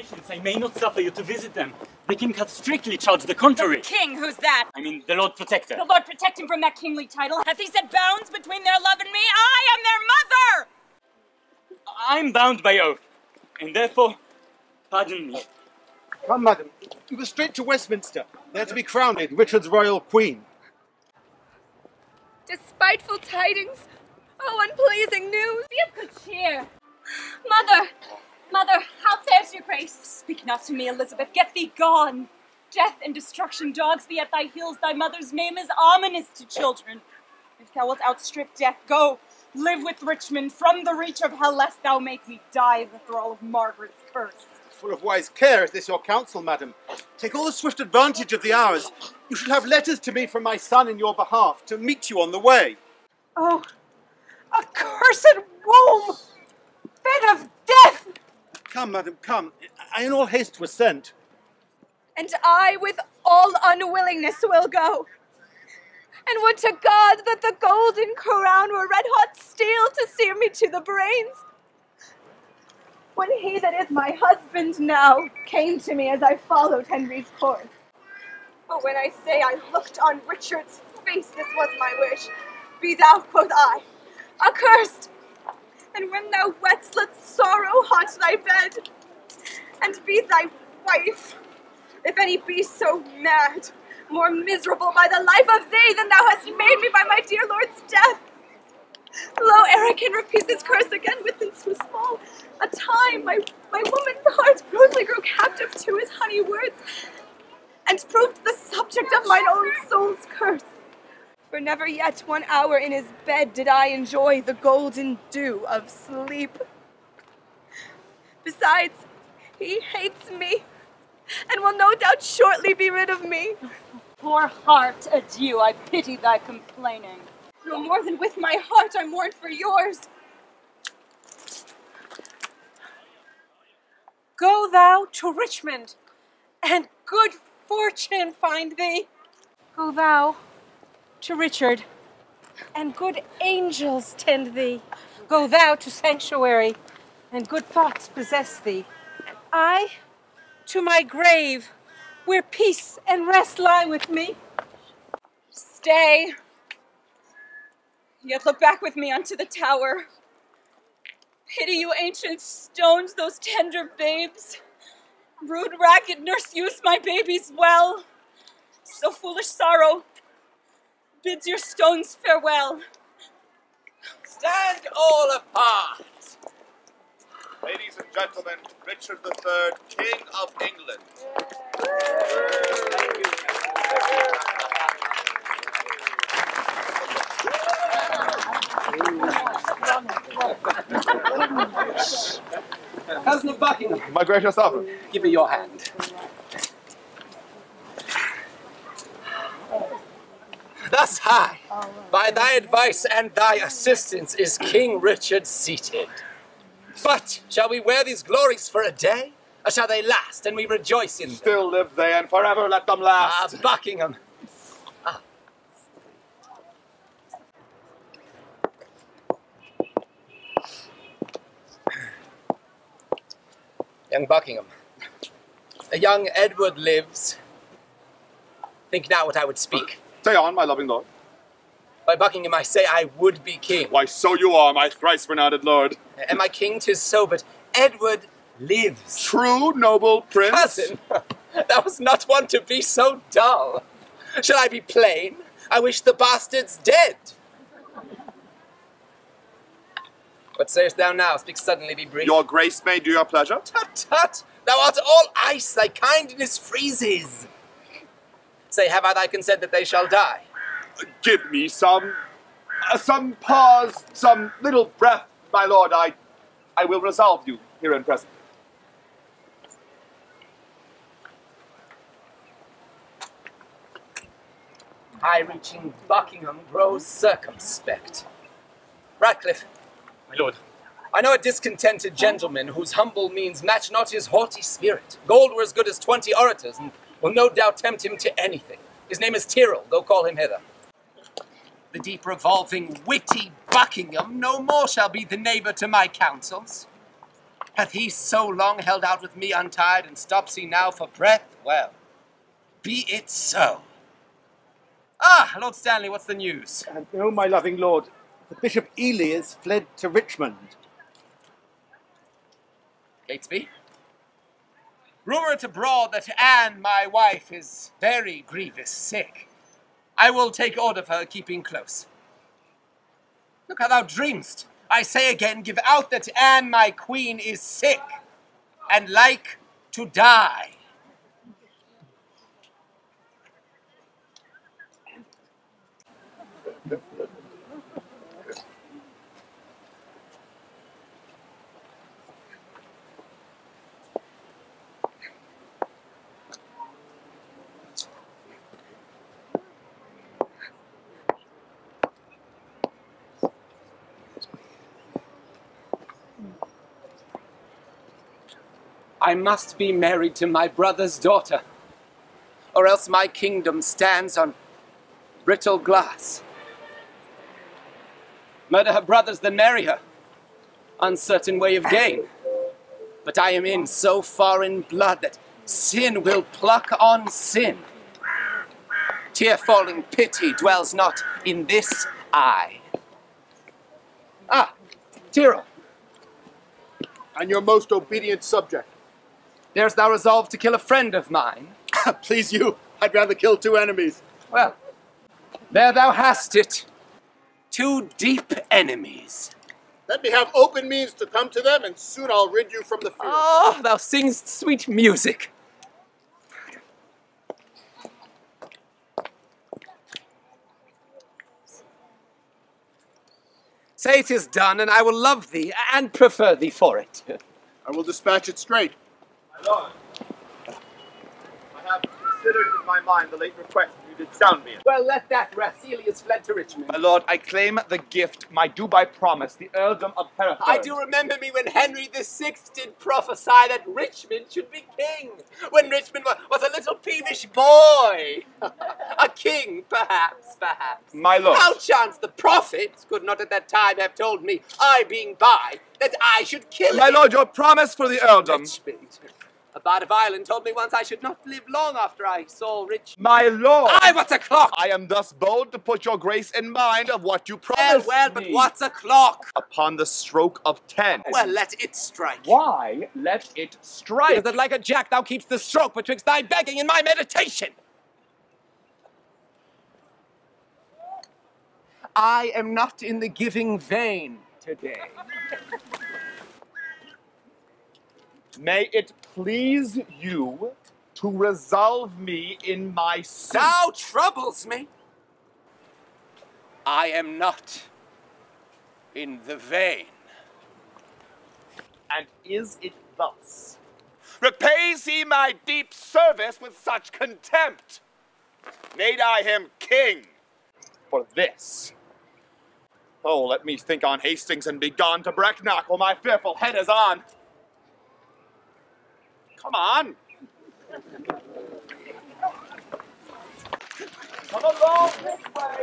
patience, I may not suffer you to visit them. The king hath strictly charged the contrary. King, who's that? I mean, the Lord Protector. The Lord protect him from that kingly title. Hath he set bounds between their love and me? I am their mother! I'm bound by oath, and therefore, pardon me. Come, madam. We go straight to Westminster. There to be crowned Richard's royal queen. Despiteful tidings. Oh, unpleasing news. Be of good cheer. Mother, mother, how fares your grace? Speak not to me, Elizabeth. Get thee gone. Death and destruction dogs thee at thy heels. Thy mother's name is ominous to children. If thou wilt outstrip death, go, live with Richmond from the reach of hell, lest thou make me die the thrall of Margaret's curse. Full of wise care is this your counsel, madam. Take all the swift advantage of the hours. You shall have letters to me from my son in your behalf to meet you on the way. Oh, accursed womb! Bed of death! Come, madam, come. I in all haste was sent. And I with all unwillingness will go. And would to God that the golden crown were red hot steel to sear me to the brains. When he that is my husband now came to me as I followed Henry's course. But when I say I looked on Richard's face, this was my wish. Be thou, quoth I, accursed. And when thou wettest, let sorrow haunt thy bed. And be thy wife, if any be so mad, more miserable by the life of thee than thou hast made me by my dear lord's death. Lo, ere I can repeat this curse again within so small a time, my, my woman's heart rosely grew captive to his honey words, and proved the subject of mine own soul's curse. For never yet one hour in his bed did I enjoy the golden dew of sleep. Besides, he hates me, and will no doubt shortly be rid of me. Poor heart, adieu, I pity thy complaining. No more than with my heart I mourn for yours. Go thou to Richmond, and good fortune find thee. Go thou to Richard, and good angels tend thee. Go thou to sanctuary, and good thoughts possess thee. I to my grave, where peace and rest lie with me. Stay. Yet look back with me unto the tower. Pity you ancient stones, those tender babes. Rude ragged nurse use my babies well. So foolish sorrow bids your stones farewell. Stand all apart. Ladies and gentlemen, Richard III, King of England. Cousin of Buckingham, My gracious sovereign. give me your hand. Thus high, by thy advice and thy assistance, is King Richard seated. But shall we wear these glories for a day, or shall they last and we rejoice in them? Still live they, and forever let them Ah, last. Buckingham. Ah. Young Buckingham, a young Edward lives. Think now what I would speak. Say on, my loving lord. By Buckingham, I say I would be king. Why, so you are, my thrice renowned lord. Am I king? Tis so, but Edward lives. True, noble prince. Cousin, thou was not one to be so dull. Shall I be plain? I wish the bastard's dead. What sayest thou now? Speak suddenly, be brief. Your grace may do your pleasure. Tut tut! Thou art all ice, thy kindness freezes. Say, have I thy consent that they shall die? Give me some, uh, some pause, some little breath, my lord. I, I will resolve you here and present. High reaching Buckingham grows circumspect. Ratcliffe, My lord, I know a discontented gentleman whose humble means match not his haughty spirit. Gold were as good as twenty orators, and will no doubt tempt him to anything. His name is Tyrrel. Go call him hither. The deep revolving, witty Buckingham no more shall be the neighbour to my counsels. Hath he so long held out with me untied, and stops he now for breath? Well, be it so. Ah, Lord Stanley, what's the news? And oh, my loving lord, the Bishop Ely is fled to Richmond. Catesby? Rumour it abroad that Anne, my wife, is very grievous sick. I will take order for her keeping close. Look how thou dreamst. I say again, give out that Anne, my queen, is sick and like to die. I must be married to my brother's daughter, or else my kingdom stands on brittle glass. Murder her brothers, then marry her. Uncertain way of gain. But I am in so far in blood that sin will pluck on sin. Tear falling pity dwells not in this eye. Ah, Tyrrel, And your most obedient subject. Darest thou resolve to kill a friend of mine? Please you, I'd rather kill two enemies. Well, there thou hast it. Two deep enemies. Let me have open means to come to them, and soon I'll rid you from the fear. Oh, thou singest sweet music. Say it is done, and I will love thee and prefer thee for it. I will dispatch it straight. My lord, I have considered in my mind the late request you did sound me. Well, let that Rasilius fled to Richmond. My lord, I claim the gift, my due by promise, the earldom of Hereford. I do remember me when Henry the Sixth did prophesy that Richmond should be king. When Richmond was a little peevish boy. a king, perhaps, perhaps. My lord. How chance the prophet could not at that time have told me, I being by, that I should kill My him? lord, your promise for the earldom. Richmond. A bard of Ireland told me once I should not live long after I saw Richmond. My lord. Aye, what's a clock? I am thus bold to put your grace in mind of what you Well, promised well, but me. what's a clock? Upon the stroke of ten. Well, let it strike. Why let it strike? Because that like a jack thou keeps the stroke betwixt thy begging and my meditation. I am not in the giving vein today. May it please you to resolve me in my sin. Thou troubles me. I am not in the vein. And is it thus? Repays he my deep service with such contempt? Made I him king for this? Oh, let me think on Hastings and be gone to Brecknock while my fearful head is on. Come on. Come along this way.